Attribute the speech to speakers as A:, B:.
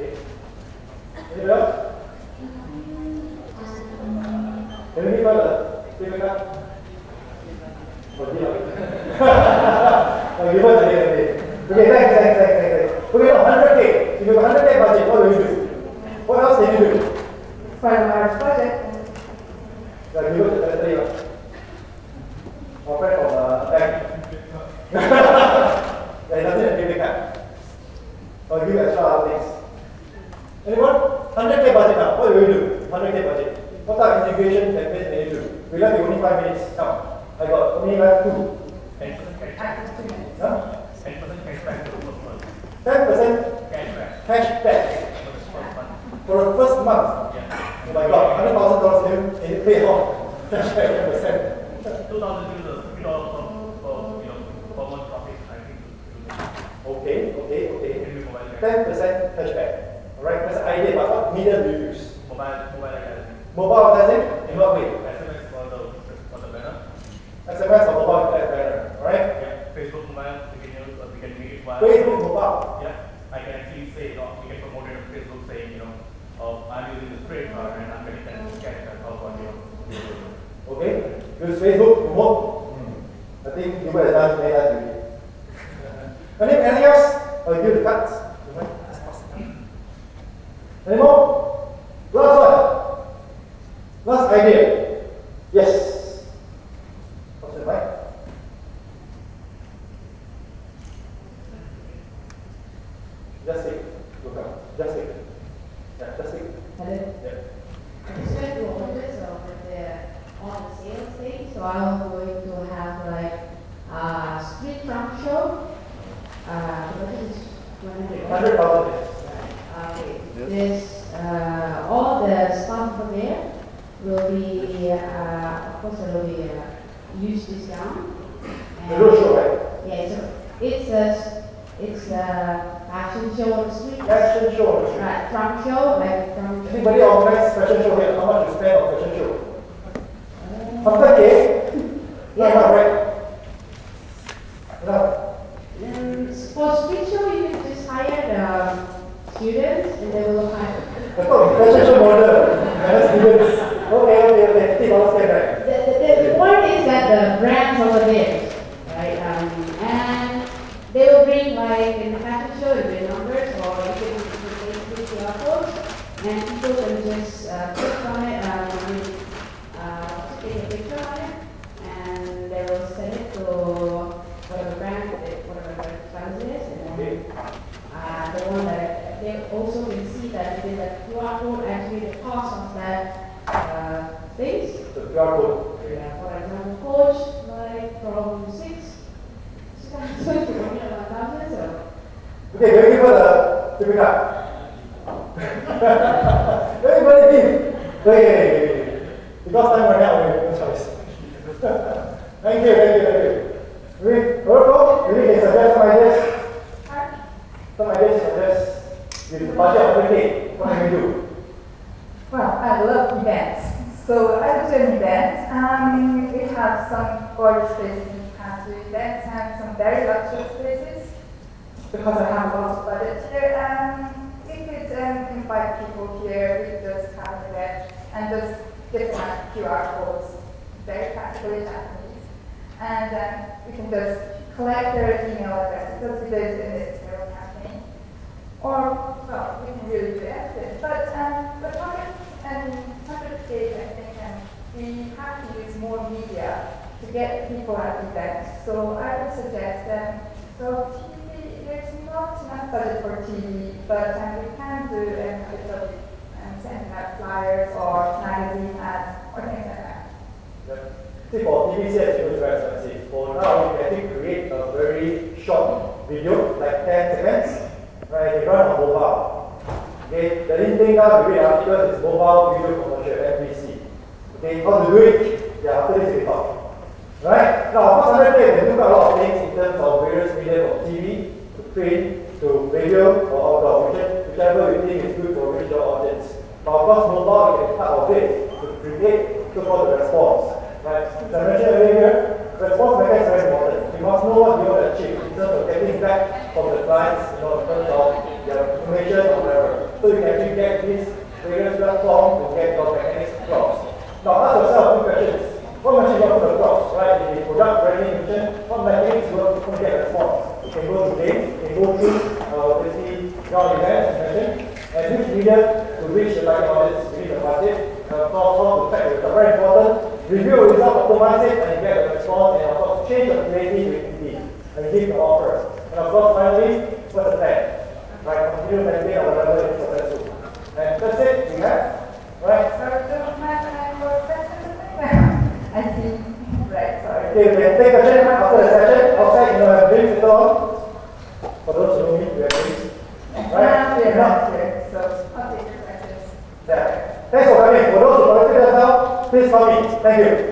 A: Okay. Straight up. Any further? Keep it up. 100k budget. What type of integration campaign can you do? We left you only 5 minutes. Come. I got only left 2.
B: Ten percent
C: After two minutes.
A: Huh?
B: ten percent cashback to the first month.
A: 10%
B: Cashback
A: cash
B: for the first month.
A: for the first month.
B: Yeah.
A: Oh my god, $100,000 can you pay off. Cash back 10%.
B: Two thousand users, fifty dollars per, per, you know, per month profit, I think.
A: Okay, okay, okay.
B: Can be mobile, bank.
A: 10% cashback. Alright, that's the idea, but what medium do you use?
B: Mobile, mobile advertising.
A: Mobile advertising? In what way?
B: SMS for the, for the banner.
A: SMS or mobile ad banner, alright?
B: Yeah, Facebook mobile, we can use, we can make it via.
A: Facebook mobile.
B: Yeah, I can actually say, uh, we can promote it on Facebook saying, you know, uh, I'm using this credit card and I'm getting ten percent cashback off on your.
A: Okay? Use Facebook, promote. Hmm. I think you would have done many that already. Anything, anything else? Or give the cards? Any more? First idea. Yes. What's your mind? Just it, Look up. Just it, Yeah, just it. Yeah.
D: So I do orders over there on the sales thing, so I'm going to have like a street trunk show. Uh, what is 100,000? Be, uh, of course, there will be a huge discount.
A: The road show.
D: Yeah, so it's a, it's a fashion show on the street.
A: Fashion show on the street.
D: Right, trunk show, like trunk.
A: Anybody organize fashion show here? How much you spend on fashion show? Hundred K? No,
D: Yeah.
A: not right. No.
D: Um, for street show, you can just hire the students and they will hire.
A: I thought fashion show model. And students. Okay, okay, okay. Fifty dollars can right?
D: The, the, the point is that the brands over there, right? Um, and they will bring like in the fashion show, you numbers or you can basically QR codes and people can just uh, click on it, um, uh, take a picture on it and they will send it to whatever brand, it- whatever the brand is and then uh, the one that they also can see that within the QR code, actually the cost of that uh, things.
A: The QR code.
D: Yeah, for example, coach, like from six, six hundred to one thousand, so.
A: Okay, can we give her the tipping card? Everybody give. Okay. Because time running out, we have no choice. thank you, thank you, thank you. Haruko, maybe you can suggest some ideas? Some ideas to suggest with the budget of 20, what can we do?
C: Well, I love events. So I go to an event. Um, we have some gorgeous places in Japan to events and some very luxurious places. Because I have a lot of budget here, um, we could um, invite people here. We just have an event and just give them QR codes, very practical in Japanese. And um, we can just collect their email addresses, as we did in the Zero campaign. Or, well, we can really do everything. But, um, but hundred and hundred K, I think, um, we have to use more media to get people at events. So I would suggest, that so TV, there's not enough budget for TV, but we can do a bit of sending out flyers or magazine ads or things like that.
A: See, for TVC, it's even very expensive. For now, you can actually create a very short video, like 10 seconds, right? You run on mobile. Okay, the only thing now we read articles is mobile video commercial, MVC. Okay, how to do it? Yeah, after this we talk. Right? Now, of course, under play, we can do quite a lot of things in terms of various media from TV to print to radio or outdoor, which- whichever you think is good for your audience. But of course, mobile is part of it to create so-called the response. Right? As I mentioned earlier, response method is very important. You must know what you want to achieve in terms of getting back from the clients, you know, in terms of their information or whatever. So you can actually get this various platform to get your mechanics across. Now ask yourself two questions. What machine you want to across, right? The product branding mission, what you want to get a response? You can go to games, you can go through uh, basically your events, mentioned, and which media to reach the target audience within the budget, uh, of course, how to track the result. Very important. Review the result, optimize it, and get a response, and of course, change your creativity and give the offer. And of course, finally, what's the plan? Right, continue maintain our level in successful. And that's it, we have, right?
C: So, do my time for questions? I see.
A: Okay, we can take a session after the session, outside, you know, have drinks so on. For those who know me, we have drinks. Right?
C: Now
A: Now,
C: not here, so I'll take your questions.
A: yeah. Thanks for coming. For those who collected themselves, please call me. Thank you.